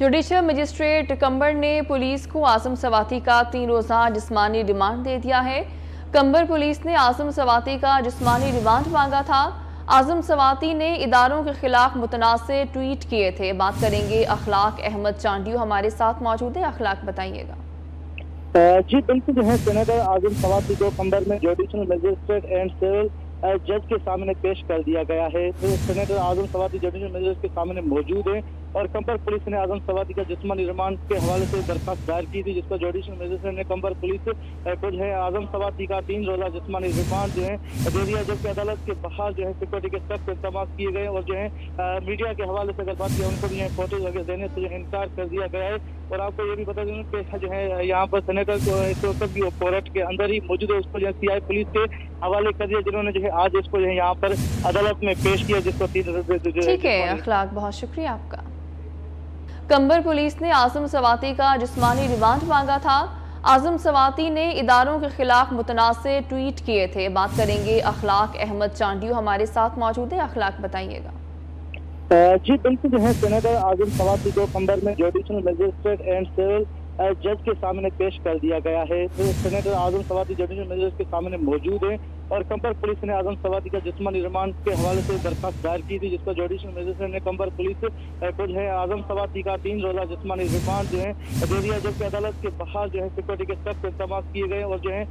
Judicial magistrate कंबर ने police को आज़म सवाती का तीन रोज़ा जिस्मानी रिमांड दे दिया है। कंबर पुलिस ने आज़म सवाती का जिस्मानी रिमांड मांगा था। आज़म सवाती ने इदारों के खिलाफ मुतनाज़ ट्वीट किए थे। बात करेंगे अखलाक अहमद चांडियो, हमारे साथ मौजूद है। अखलाक, बताइएगा। जी, बिल्कुल जो है सेनेटर आज़म सवाती को कंबर में जुडिशल मजिस्ट्रेट एंड सिविल जज के सामने पेश कर दिया गया है। तो senator Azam Swati judicial magistrate के सामने मौजूद है। और कंबर पुलिस ने आज़म सवादी का जिसमानी रिमांड के हवाले से दरखास्त दायर की थी जिस पर जुडिशल मजिस्ट्रेट ने कंबर पुलिस को जो है आज़म सवादी का तीन रोजा जिसमानी रिमांड जो है दे दिया जबकि अदालत के बाहर जो है सिक्योरिटी के सख्त इकदाम किए गए और जो है मीडिया के हवाले से अगर बात की उनको भी फ़ोटोज़ वगैरह देने से जो है इनकार कर दिया गया है। और आपको ये भी बता दें कि जो है यहाँ पर सेनेटर को इस वक्त भी कोर्ट के अंदर ही मौजूद है उसको जो है सीआई पुलिस के हवाले कर दिया जिन्होंने जो है आज इसको जो है यहाँ पर अदालत में पेश किया जिसको तीन ठीक है अखलाक बहुत शुक्रिया आपका। कंबर पुलिस ने आज़म सवाती का जिस्मानी रिमांड मांगा था। आज़म सवाती ने इदारों के खिलाफ मुतनाज़ ट्वीट किए थे। बात करेंगे अखलाक अहमद चांडियो, हमारे साथ मौजूद है। अखलाक, बताइएगा। जी, बिल्कुल जो है सेनेटर आज़म सवाती को कंबर में जुडिशल मजिस्ट्रेट एंड सिविल जज के सामने पेश कर दिया गया है। तो senator Azam Swati judicial magistrate के सामने मौजूद है और कंबर पुलिस ने आज़म सवादी का जिसमानी रिमांड के हवाले से दरखास्त दायर की थी जिस पर जुडिशल मजिस्ट्रेट ने कंबर पुलिस को जो है आज़म सवादी का तीन रोजा जिसमानी रिमांड जो है दे दिया जबकि अदालत के बाहर जो है सिक्योरिटी के सख्त इकदाम किए गए और जो है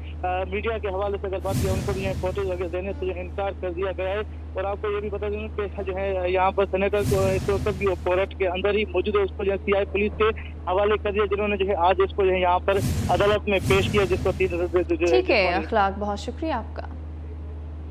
मीडिया के हवाले से अगर बात की उनको भी फ़ोटोज़ वगैरह देने से जो है इनकार कर दिया गया है। और आपको ये भी बता दें कि जो है यहाँ पर सेनेटर जो है इस वक्त भी कोर्ट के अंदर ही मौजूद है उसको जो है सीआई पुलिस के हवाले कर दिया जिन्होंने जो है आज इसको जो है यहाँ पर अदालत में पेश किया जिसको तीन ठीक है अखलाक बहुत शुक्रिया आपका।